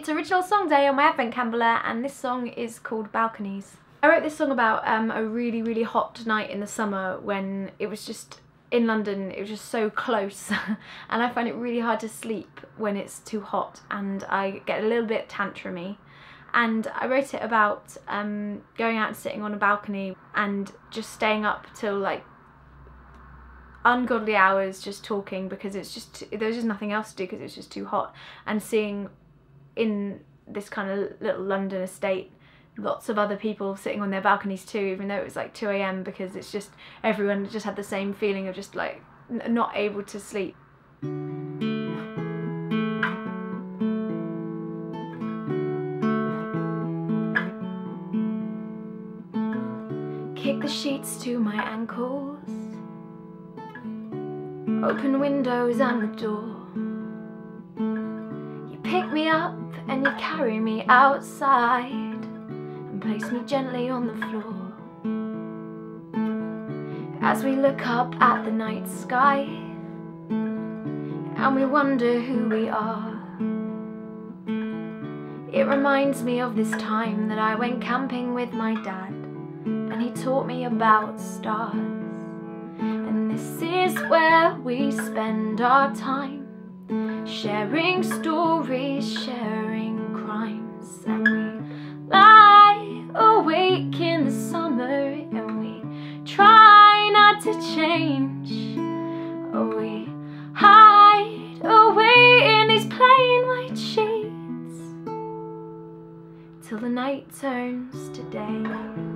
It's original song day on my advent calendar and this song is called Balconies. I wrote this song about um, a really really hot night in the summer when it was just in London it was just so close and I find it really hard to sleep when it's too hot and I get a little bit tantrumy and I wrote it about um, going out and sitting on a balcony and just staying up till like ungodly hours just talking because it's just there's just nothing else to do because it's just too hot and seeing in this kind of little London estate lots of other people sitting on their balconies too even though it was like 2am because it's just everyone just had the same feeling of just like not able to sleep. Kick the sheets to my ankles Open windows and the door You pick me up and you carry me outside And place me gently on the floor. As we look up at the night sky And we wonder who we are It reminds me of this time that I went camping with my dad And he taught me about stars. And this is where we spend our time Sharing stories, sharing crimes And we lie awake in the summer And we try not to change. Oh, we hide away in these plain white sheets Till the night turns to day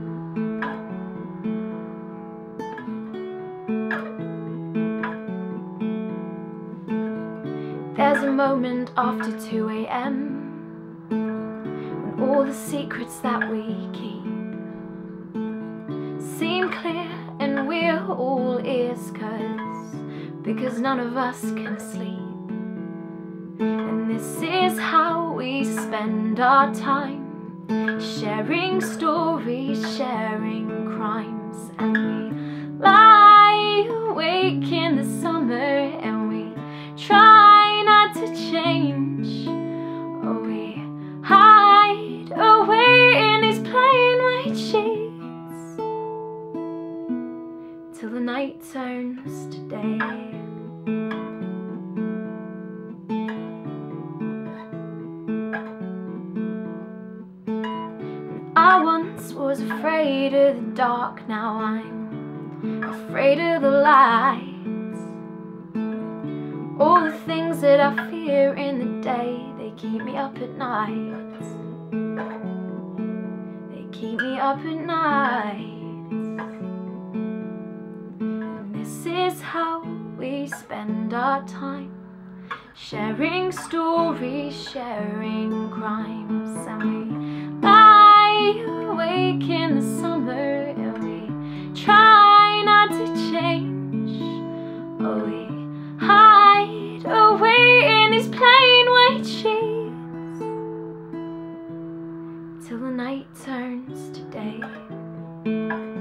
There's a moment after 2 a.m. When all the secrets that we keep Seem clear and we're all ears cause Because none of us can sleep And this is how we spend our time Sharing stories, sharing crimes And we lie awake once was afraid of the dark, now I'm afraid of the lights. all the things that I fear in the day, they keep me up at night. They keep me up at night. And this is how we spend our time. Sharing stories, sharing crimes, and we lie in these plain white sheets till the night turns to day.